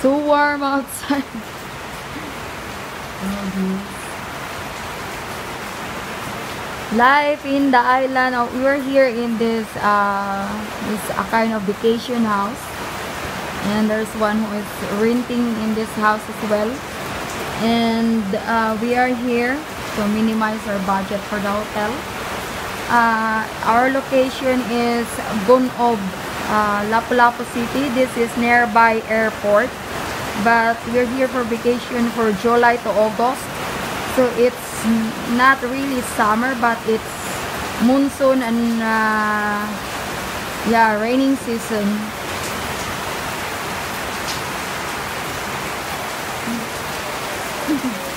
so? Warm outside. Life in the island. Oh, we're here in this uh, this a kind of vacation house, and there's one who is renting in this house as well. And uh, we are here to minimize our budget for the hotel. Uh, our location is Gunob, uh, Lapu-Lapu City. This is nearby airport. But we're here for vacation for July to August. So it's not really summer, but it's monsoon and uh, yeah, raining season.